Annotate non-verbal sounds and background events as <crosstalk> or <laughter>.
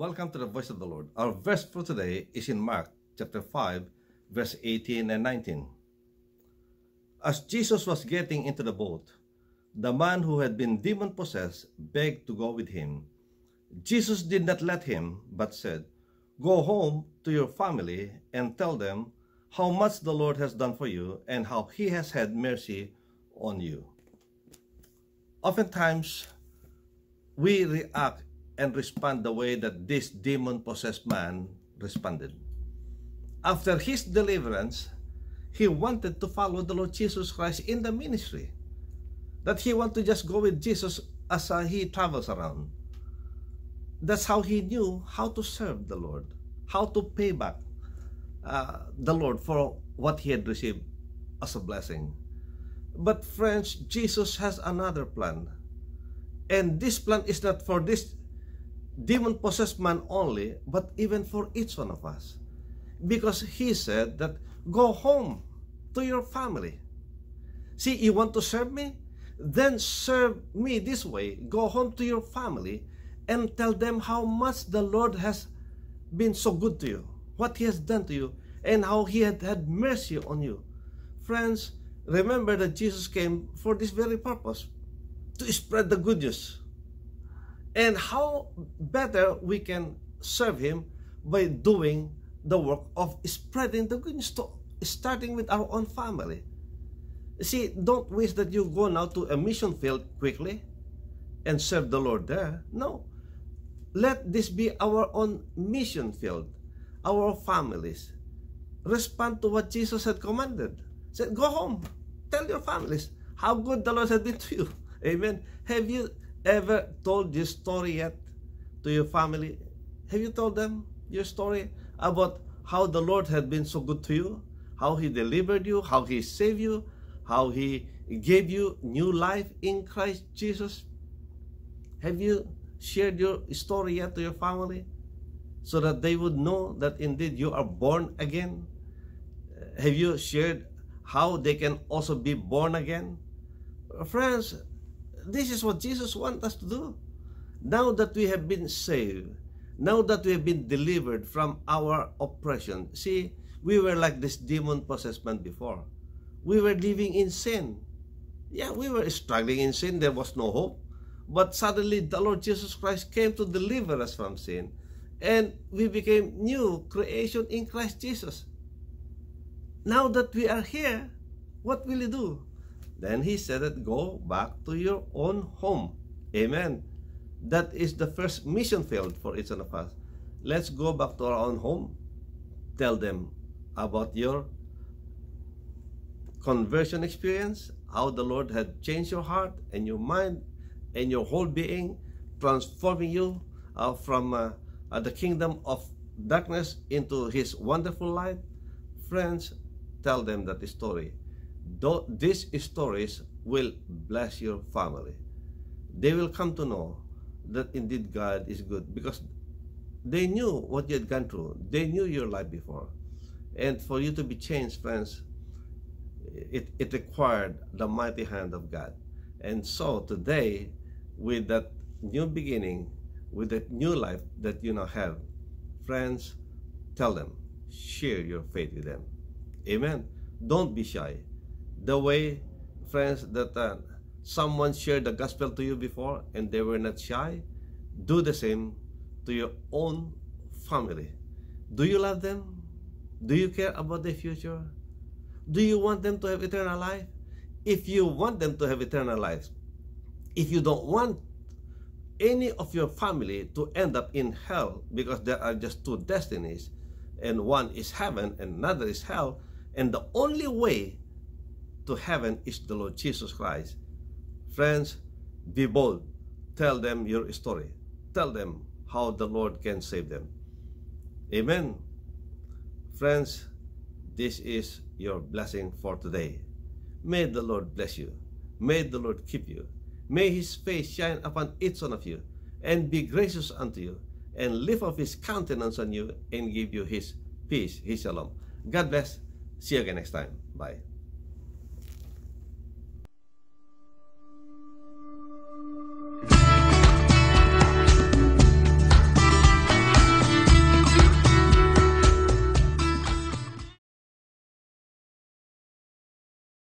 Welcome to the voice of the Lord. Our verse for today is in Mark chapter 5, verse 18 and 19. As Jesus was getting into the boat, the man who had been demon possessed begged to go with him. Jesus did not let him, but said, Go home to your family and tell them how much the Lord has done for you and how he has had mercy on you. Oftentimes, we react and respond the way that this demon-possessed man responded. After his deliverance, he wanted to follow the Lord Jesus Christ in the ministry. That he wanted to just go with Jesus as uh, he travels around. That's how he knew how to serve the Lord, how to pay back uh, the Lord for what he had received as a blessing. But friends, Jesus has another plan. And this plan is not for this demon-possessed man only, but even for each one of us. Because he said that, go home to your family. See, you want to serve me? Then serve me this way. Go home to your family and tell them how much the Lord has been so good to you, what he has done to you, and how he had had mercy on you. Friends, remember that Jesus came for this very purpose, to spread the good news and how better we can serve Him by doing the work of spreading the good news, to, starting with our own family. See, don't wish that you go now to a mission field quickly and serve the Lord there. No. Let this be our own mission field, our families. Respond to what Jesus had commanded. Said, go home. Tell your families how good the Lord has been to you. <laughs> Amen. Have you ever told this story yet to your family? Have you told them your story about how the Lord had been so good to you? How He delivered you? How He saved you? How He gave you new life in Christ Jesus? Have you shared your story yet to your family? So that they would know that indeed you are born again? Have you shared how they can also be born again? Friends, this is what Jesus wants us to do. Now that we have been saved, now that we have been delivered from our oppression, see, we were like this demon-possessed man before. We were living in sin. Yeah, we were struggling in sin. There was no hope. But suddenly, the Lord Jesus Christ came to deliver us from sin. And we became new creation in Christ Jesus. Now that we are here, what will you do? Then he said that go back to your own home. Amen. That is the first mission field for each one of us. Let's go back to our own home. Tell them about your conversion experience, how the Lord had changed your heart and your mind and your whole being, transforming you uh, from uh, uh, the kingdom of darkness into his wonderful light. Friends, tell them that story these stories will bless your family. They will come to know that indeed God is good because they knew what you had gone through. They knew your life before. And for you to be changed, friends, it, it required the mighty hand of God. And so today, with that new beginning, with that new life that you now have, friends, tell them, share your faith with them. Amen. Don't be shy the way, friends, that uh, someone shared the gospel to you before and they were not shy, do the same to your own family. Do you love them? Do you care about their future? Do you want them to have eternal life? If you want them to have eternal life, if you don't want any of your family to end up in hell because there are just two destinies and one is heaven and another is hell and the only way to heaven is the Lord Jesus Christ. Friends, be bold. Tell them your story. Tell them how the Lord can save them. Amen. Friends, this is your blessing for today. May the Lord bless you. May the Lord keep you. May his face shine upon each one of you and be gracious unto you and lift up his countenance on you and give you his peace, his shalom. God bless. See you again next time. Bye.